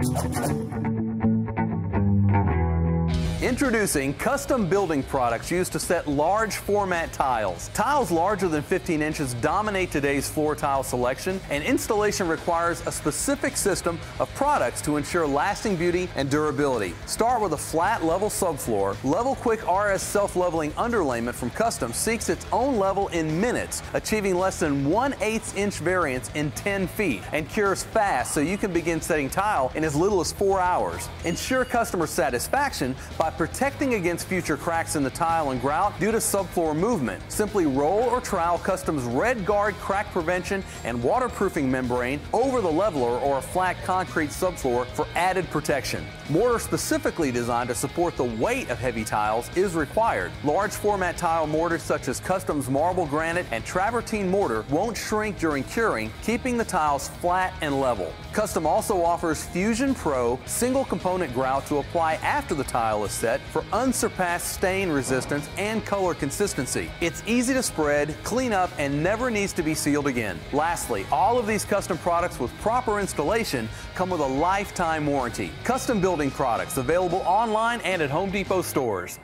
thank you. Introducing custom building products used to set large format tiles. Tiles larger than 15 inches dominate today's floor tile selection, and installation requires a specific system of products to ensure lasting beauty and durability. Start with a flat level subfloor. LevelQuik RS self-leveling underlayment from Custom seeks its own level in minutes, achieving less than 1 8 inch variance in 10 feet, and cures fast so you can begin setting tile in as little as 4 hours. Ensure customer satisfaction by by protecting against future cracks in the tile and grout due to subfloor movement. Simply roll or trowel Custom's RedGard crack prevention and waterproofing membrane over the leveler or a flat concrete subfloor for added protection. Mortar specifically designed to support the weight of heavy tiles is required. Large format tile mortars such as Custom's marble granite and travertine mortar won't shrink during curing, keeping the tiles flat and level. Custom also offers Fusion Pro single component grout to apply after the tile is set for unsurpassed stain resistance and color consistency. It's easy to spread, clean up, and never needs to be sealed again. Lastly, all of these custom products with proper installation come with a lifetime warranty. Custom building products available online and at Home Depot stores.